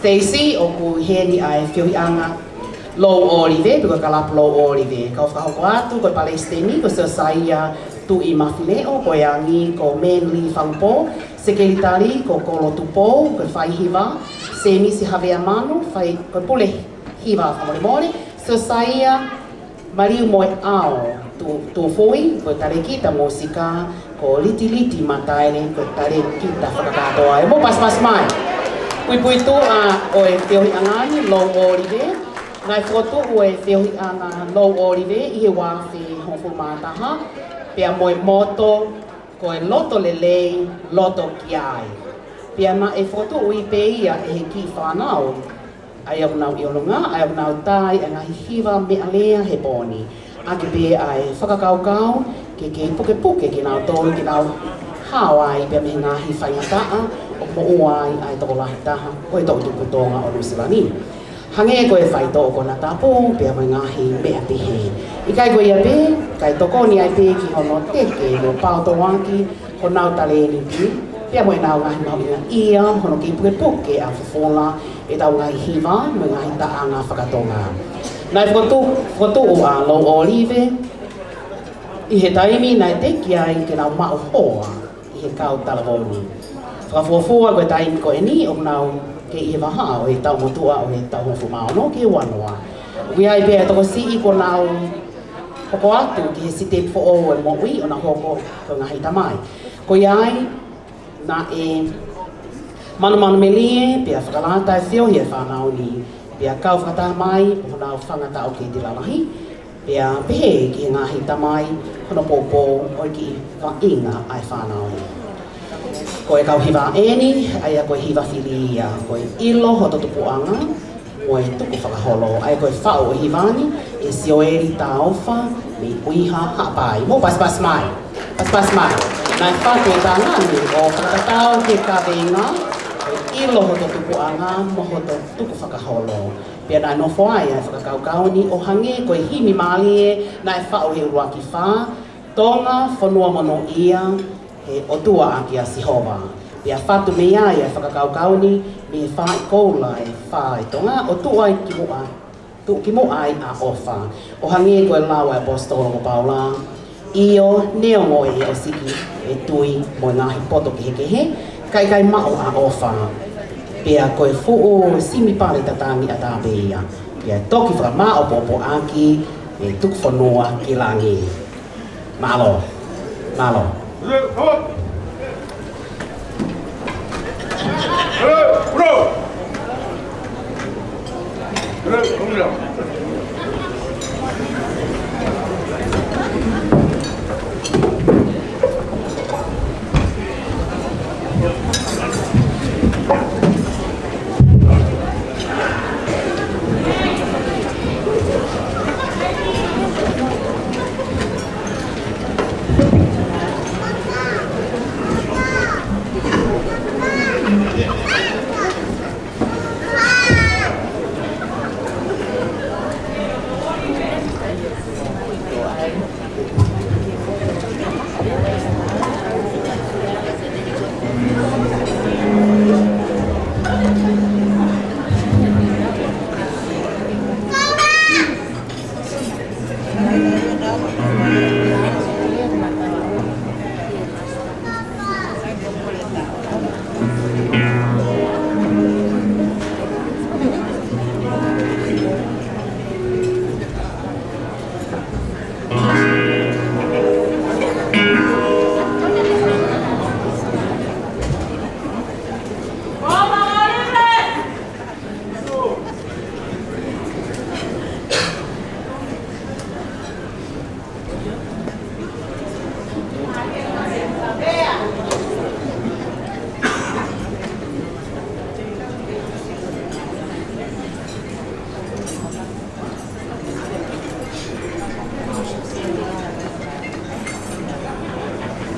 Stacy oku heni ai whiohianga low olive because kalap low olive kau kau kau atu kau Palestini kau saia tu i mafileo kau yangi kau mainly fangpo sekelitari kau kolo tupo kau fai hiva semi si havea mano fai kau pule hiva famore more selesai mariu moi ao tu tu foi kau kita musika kau liti liti mataene kau tarekita fakakato ai e mo pas pas mai Pui pui tu a o e te ohi anani, low orive. Ngai koto u e te ohi ana low orive i he wā se hongu mātaha. Pea moe moto, ko e loto le lei, loto ki ai. Pea na e koto u i pe ia e he ki whanau. Ai au nau i olonga, ai au nau tai, a ngahi hiva me alea he boni. Ake pe ai whakakaukau, ke ke puke puke ki nau tolu, ki nau hawai, pea me ngahi whaingataa mo ua ai ai to la ta ha ko to tu ko to nga o lu sala ni hange ko e fai to ko na ta po pe mai nga hi pe ati he i kai ko ia pe kai to ko ni ai pe ki ho no te ke no pa to wan ki ko na ta le ni ki pe mai na nga hi ma ni ia ho no ki pu ke po ke a fo fo la e ta nga hi va mo nga hi ta a nga fa ka to nga nai ko tu ko tu a lo olive i he taimi nai te kia i ke rau mao hoa i he kau talavoni whakafuafua koe taimi koe ni o nao ke i waha o he tau motua o he tau mafu maono ke wanoa. Wi hai pia toko si i ko nao hoko atu ki he sitem fo o e mokwi o na hoko ko ngahi tamai. Ko i ai na e manu manu me lie pia whakalata e fio hia whanau ni pia kau whakata mai o nao whangata o ke di lalahi pia pehe ki ngahi tamai hono popo o ki ka inga ai whanau ni ko e kauhiwa eni, ai a ko e hiwa filia, ko e ilo ho tutupu anga, ko e tuku whakaholo, ai ko e whao e hiwani, e sio e ri tā ofa, me i kuiha hapai. Mō pas pas mai, pas pas mai. Nai whake tā ngani, o whakatau ke ka venga, ko e ilo ho tutupu anga, mo ho tutupu whakaholo. Pia nai no whai ai whakakaukau ni o hange, ko e himi maalie, nai whao e uaki whā, tonga whanua mono ia, e o tua a ki a si hova. Pia fatu me ia ia whakakau kauni, me wha i koula e wha i tonga, o tua i ki mua, tu ki mua i a ofa. O hangi e koe lawa e apostola mo paula, Io neo mo e o siki e tui mo ngā hi poto ki heke he, kai kai mao a ofa. Pia koe fuu simi pare tatangi a tāpeia. Pia toki wha mao popo aki, e tuk whanua ki langi. Malo, malo. Malo. 그래, 그래, 그래, 그래, 그래,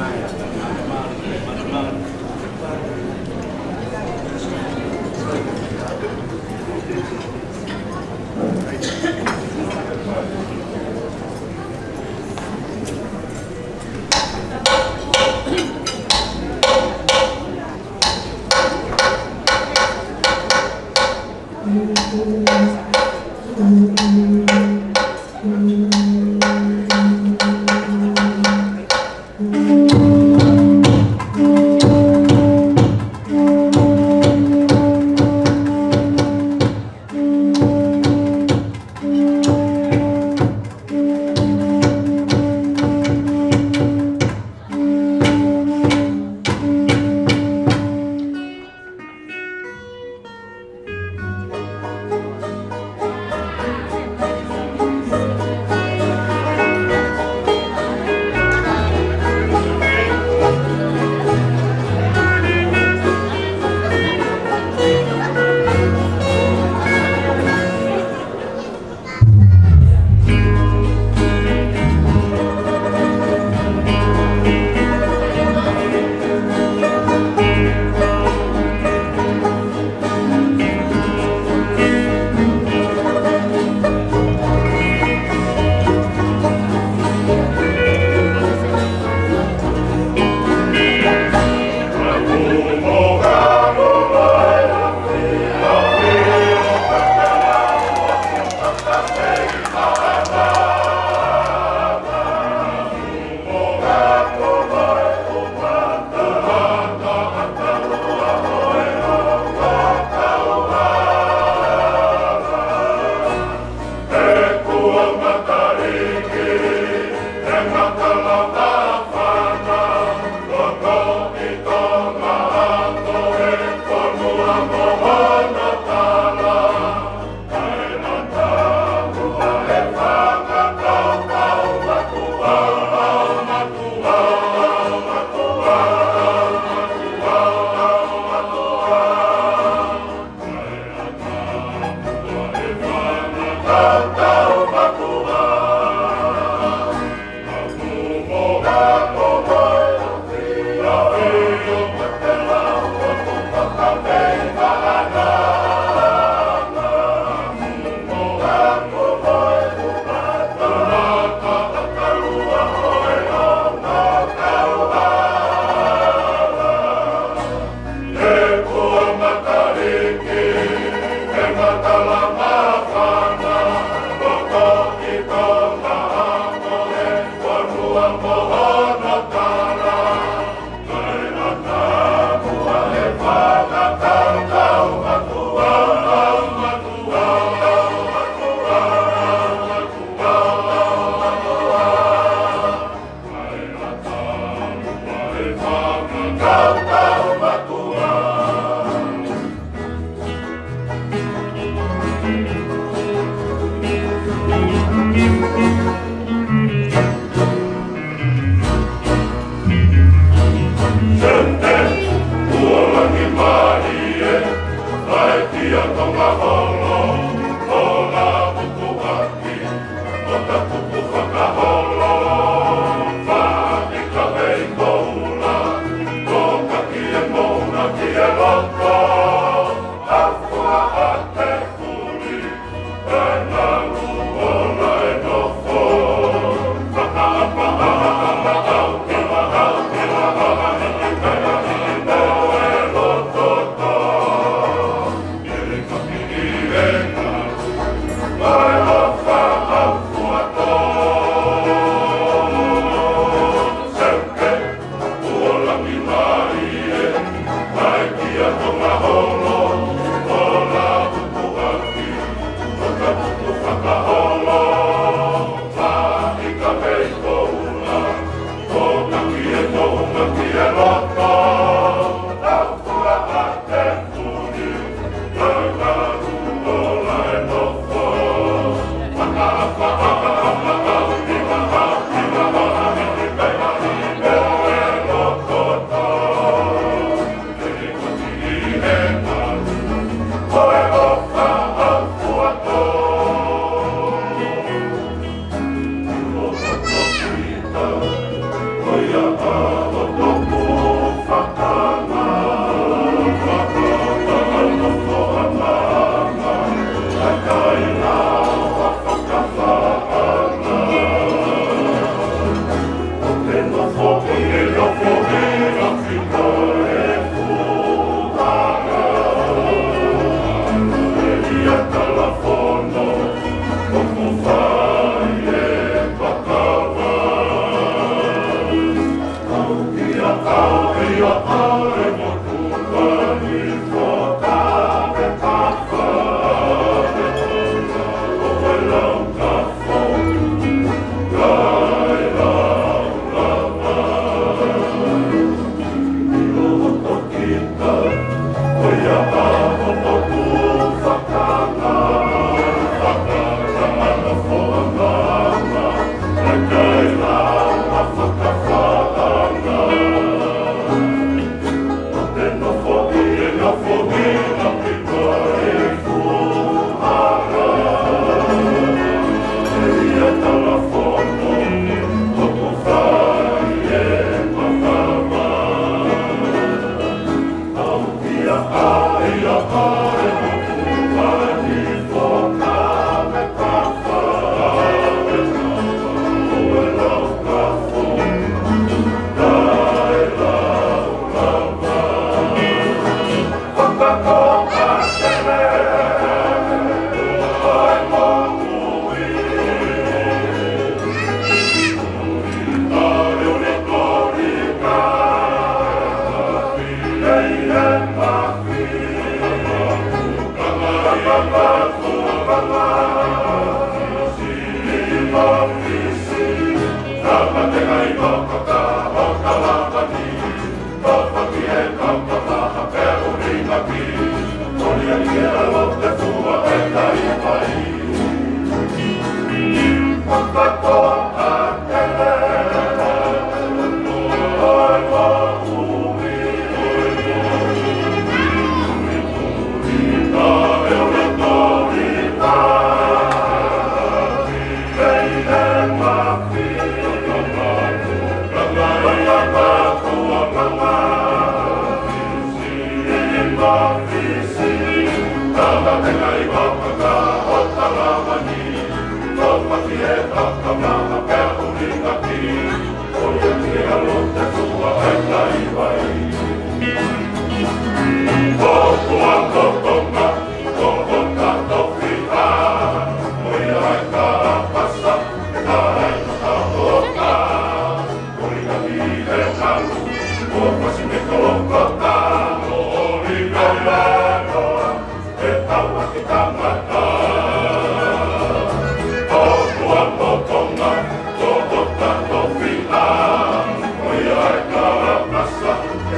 Thank you. Rafa,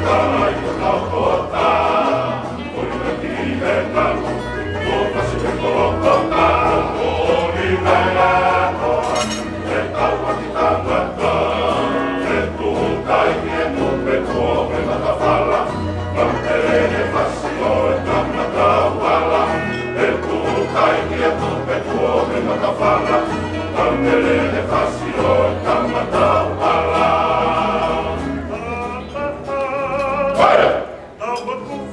Lord. football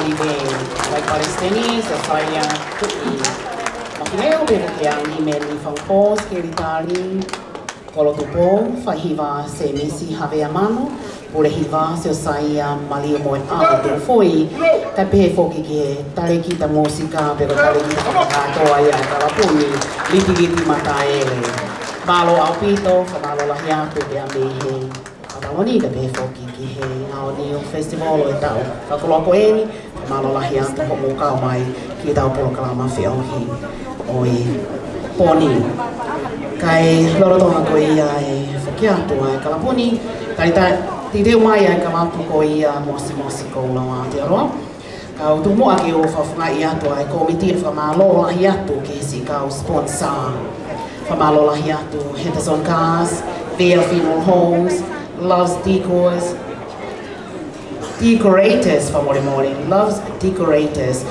holiday like Palestinians, Australia, Makileo beritiang imeli fangpo skeritari kolotupo fahiva semisi haveamano pure hiva se osaia malio moe ado foi ta pe foki ke tare kita musica pero tare kita kato aya tala puni liti liti mata ele balo au pito balo lahia tu pe ambehe Abaloni da pe foki ke he ao neo festival e tal. Kalkulo ele malalahian homuka mai ki tau programa feohi oi poni kai loro tonga ko ia e fokia tua e kalaponi kai ta ti te mai ai ka mapu ko ia mosi mosi ko ula ma te aroa ka utu mua ki o whawhunga i atua e komiti e whamalola i atu ki si ka o sponsor whamalola i atu Henderson Cars, Via Funeral Homes, Love's decoys decorators Famori Mori loves decorators.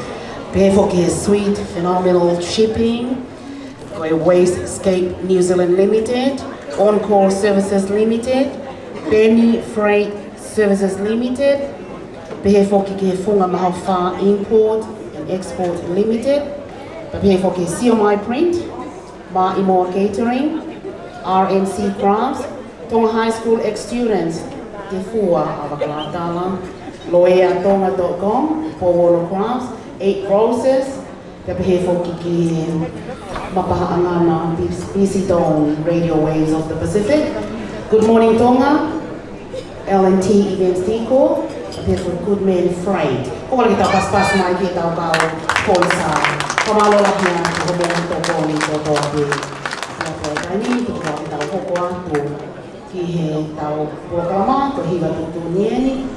Payfolk is sweet, phenomenal shipping. Waste Escape New Zealand Limited, Encore Services Limited, Benny Freight Services Limited, Payfolk Funga Mahafa Import and Export Limited, Payfolk CMI Print, Ma Imoa Catering, RNC Crafts, Tonga High School ex-students, Te Fua Avakalatalam, loyatonga.com, four wolo crafts, eight roses, tapehefo kiki mapahaangana, BC Dome, radio waves of the Pacific. Good morning Tonga, LNT Events Deco, Good Man Fright. Kawala kita paspas na kita kao polsa. Kamalo lang niya, ni toko ni toko ni toko ni ni toko ni toko ni toko ni toko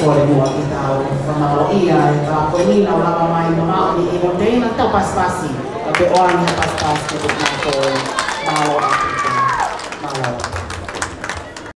reformu aqui da Famaloia, da Aponina, da Mamãe, da Mauni, e não tem nada para as passi, da pas para as passi, do Nato, da Maloa.